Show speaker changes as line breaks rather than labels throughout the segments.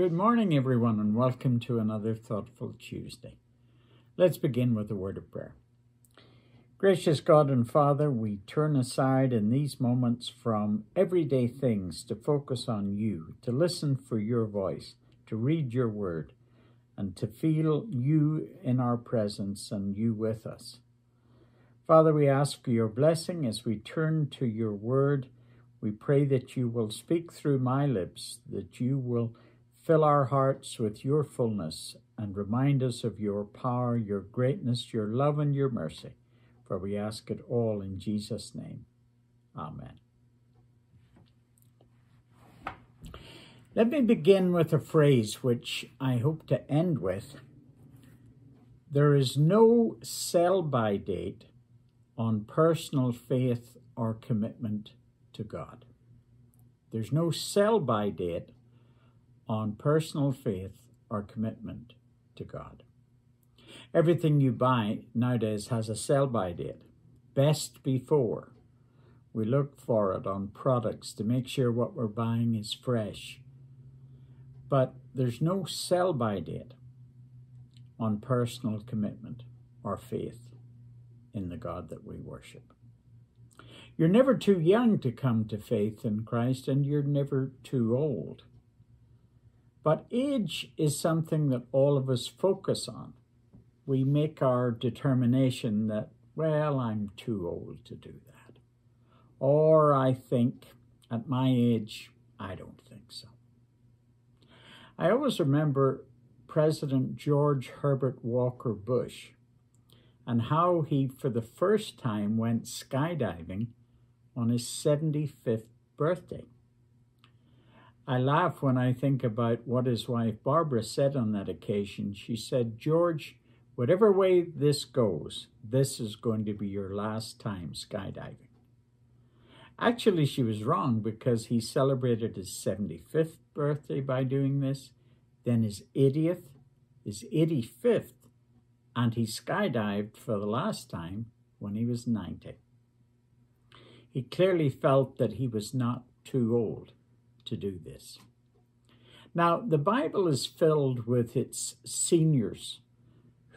Good morning, everyone, and welcome to another Thoughtful Tuesday. Let's begin with a word of prayer. Gracious God and Father, we turn aside in these moments from everyday things to focus on you, to listen for your voice, to read your word, and to feel you in our presence and you with us. Father, we ask for your blessing as we turn to your word. We pray that you will speak through my lips, that you will Fill our hearts with your fullness and remind us of your power, your greatness, your love, and your mercy. For we ask it all in Jesus' name. Amen. Let me begin with a phrase which I hope to end with. There is no sell by date on personal faith or commitment to God. There's no sell by date on personal faith or commitment to God. Everything you buy nowadays has a sell by date, best before. We look for it on products to make sure what we're buying is fresh. But there's no sell by date on personal commitment or faith in the God that we worship. You're never too young to come to faith in Christ, and you're never too old. But age is something that all of us focus on. We make our determination that, well, I'm too old to do that. Or I think at my age, I don't think so. I always remember President George Herbert Walker Bush and how he, for the first time, went skydiving on his 75th birthday. I laugh when I think about what his wife Barbara said on that occasion. She said, George, whatever way this goes, this is going to be your last time skydiving. Actually, she was wrong because he celebrated his 75th birthday by doing this, then his 80th, his 85th, and he skydived for the last time when he was 90. He clearly felt that he was not too old to do this. Now, the Bible is filled with its seniors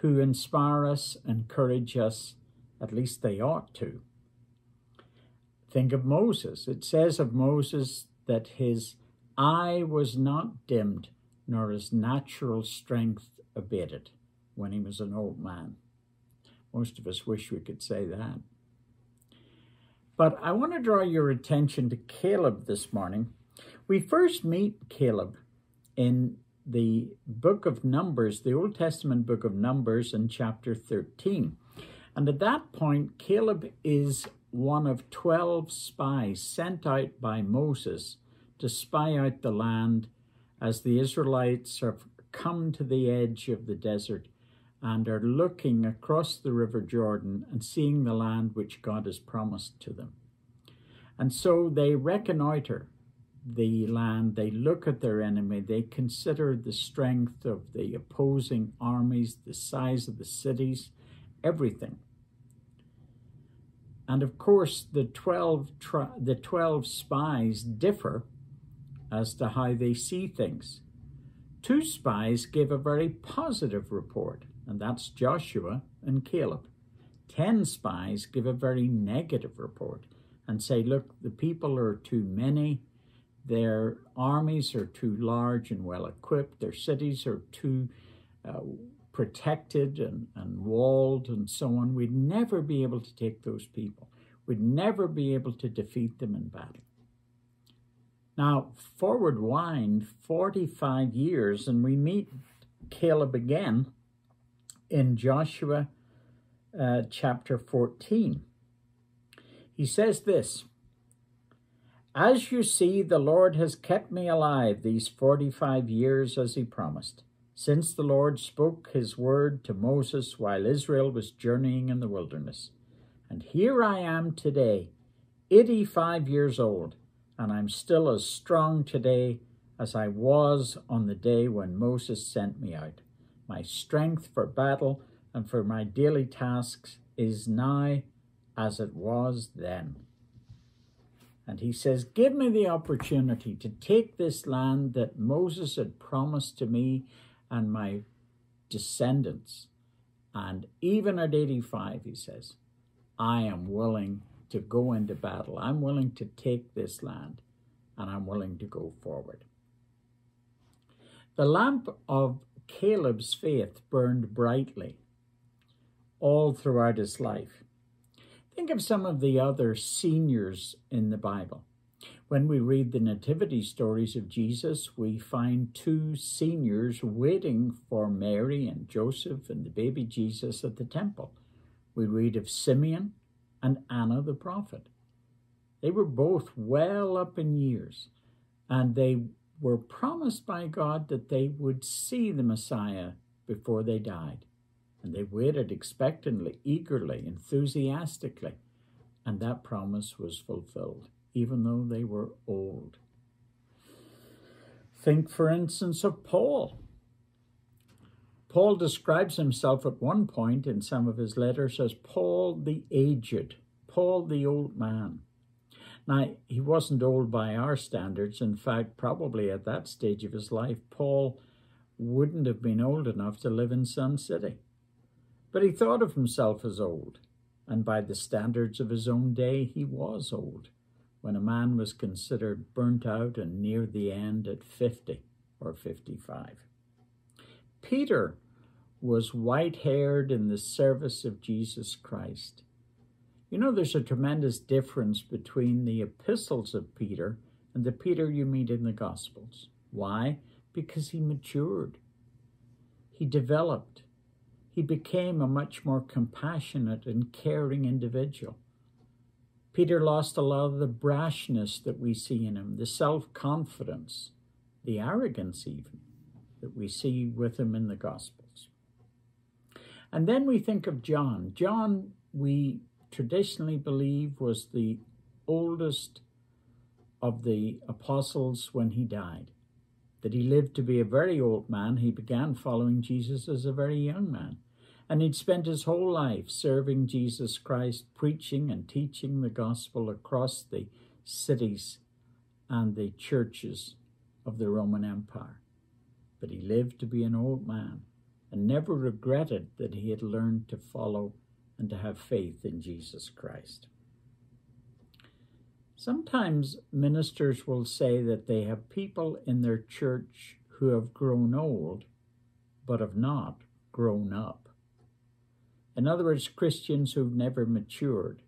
who inspire us, encourage us, at least they ought to. Think of Moses. It says of Moses that his eye was not dimmed, nor his natural strength abated when he was an old man. Most of us wish we could say that. But I want to draw your attention to Caleb this morning we first meet Caleb in the book of Numbers, the Old Testament book of Numbers, in chapter 13. And at that point, Caleb is one of 12 spies sent out by Moses to spy out the land as the Israelites have come to the edge of the desert and are looking across the river Jordan and seeing the land which God has promised to them. And so they reconnoiter the land, they look at their enemy, they consider the strength of the opposing armies, the size of the cities, everything. And of course, the 12, the 12 spies differ as to how they see things. Two spies give a very positive report, and that's Joshua and Caleb. Ten spies give a very negative report and say, look, the people are too many, their armies are too large and well equipped. Their cities are too uh, protected and, and walled and so on. We'd never be able to take those people. We'd never be able to defeat them in battle. Now, forward wind 45 years, and we meet Caleb again in Joshua uh, chapter 14. He says this as you see, the Lord has kept me alive these 45 years as he promised, since the Lord spoke his word to Moses while Israel was journeying in the wilderness. And here I am today, 85 years old, and I'm still as strong today as I was on the day when Moses sent me out. My strength for battle and for my daily tasks is now as it was then. And he says, Give me the opportunity to take this land that Moses had promised to me and my descendants. And even at 85, he says, I am willing to go into battle. I'm willing to take this land and I'm willing to go forward. The lamp of Caleb's faith burned brightly all throughout his life. Think of some of the other seniors in the Bible. When we read the nativity stories of Jesus, we find two seniors waiting for Mary and Joseph and the baby Jesus at the temple. We read of Simeon and Anna the prophet. They were both well up in years, and they were promised by God that they would see the Messiah before they died. And they waited expectantly, eagerly, enthusiastically, and that promise was fulfilled, even though they were old. Think, for instance, of Paul. Paul describes himself at one point in some of his letters as Paul the aged, Paul the old man. Now, he wasn't old by our standards. In fact, probably at that stage of his life, Paul wouldn't have been old enough to live in Sun City. But he thought of himself as old, and by the standards of his own day, he was old, when a man was considered burnt out and near the end at 50 or 55. Peter was white haired in the service of Jesus Christ. You know, there's a tremendous difference between the epistles of Peter and the Peter you meet in the Gospels. Why? Because he matured, he developed, he became a much more compassionate and caring individual. Peter lost a lot of the brashness that we see in him, the self confidence, the arrogance, even, that we see with him in the Gospels. And then we think of John. John, we traditionally believe was the oldest of the apostles when he died. That he lived to be a very old man. He began following Jesus as a very young man. And he'd spent his whole life serving Jesus Christ, preaching and teaching the gospel across the cities and the churches of the Roman Empire. But he lived to be an old man and never regretted that he had learned to follow and to have faith in Jesus Christ. Sometimes ministers will say that they have people in their church who have grown old, but have not grown up. In other words, Christians who've never matured,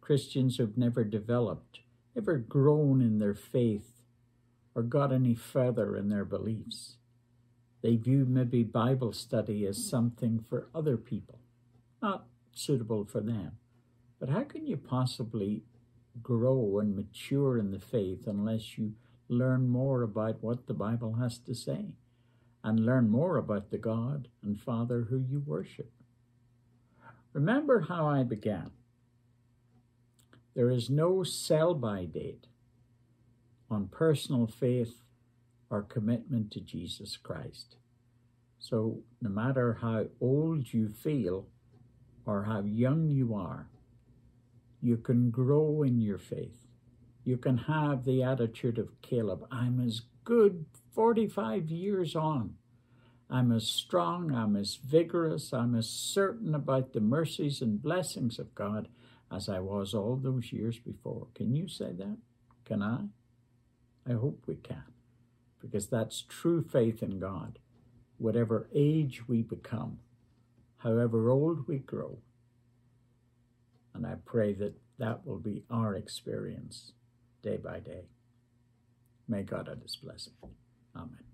Christians who've never developed, never grown in their faith, or got any further in their beliefs. They view maybe Bible study as something for other people, not suitable for them. But how can you possibly grow and mature in the faith unless you learn more about what the Bible has to say and learn more about the God and Father who you worship? Remember how I began. There is no sell by date on personal faith or commitment to Jesus Christ. So, no matter how old you feel, or how young you are, you can grow in your faith. You can have the attitude of Caleb I'm as good 45 years on. I'm as strong, I'm as vigorous, I'm as certain about the mercies and blessings of God as I was all those years before. Can you say that? Can I? I hope we can, because that's true faith in God. Whatever age we become, however old we grow. And I pray that that will be our experience day by day. May God add his blessing. Amen.